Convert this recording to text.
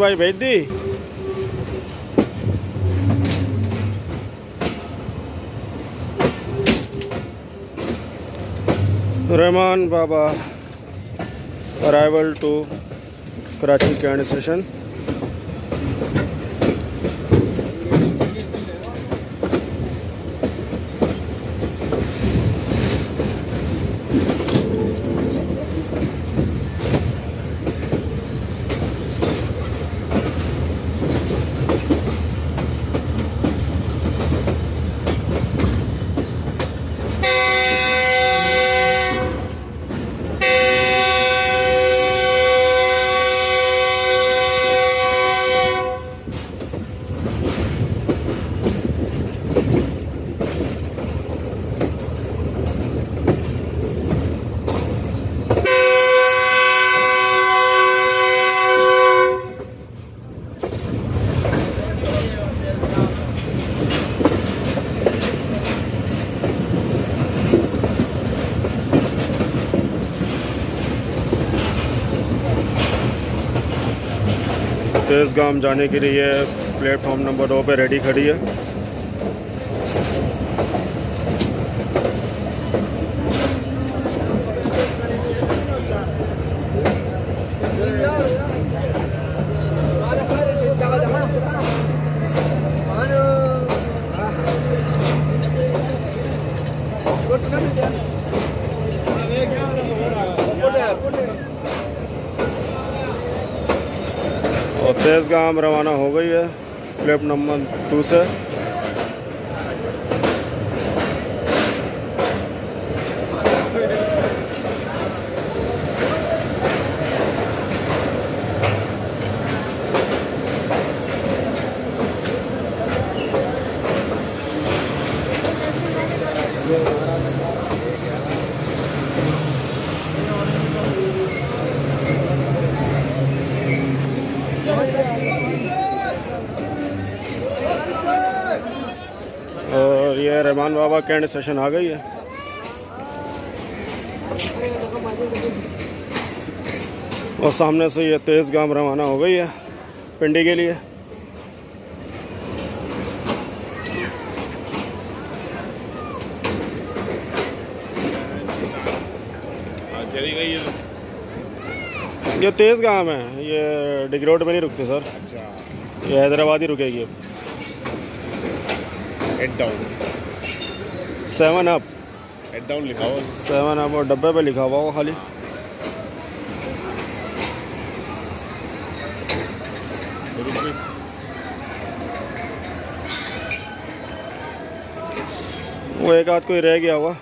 بھائی بھیج دی۔ Rehman Baba arrival to Karachi cantt station Tezgam جانے کے لیے پلیٹ فارم نمبر دو پہ ریڈی کھڑی ہے۔ تیز گام روانہ ہو گئی ہے۔ پلیٹ نمبر ٹو سے اور یہ رحمان بابا کینڈ اسٹیشن آ گئی ہے اور سامنے سے یہ تیز گام روانہ ہو گئی ہے پنڈی کے لیے یہ تیز گام ہے یہ ڈگ روڈ پہ نہیں رکتے سر یہ حیدرآباد ہی رکے گی اب سیون اپ ہیڈ ڈاؤن لکھا ہوا سیون اپ اور ڈبے پہ لکھا ہوا ہوگا خالی وہ ایک آدھ کوئی رہ گیا ہوگا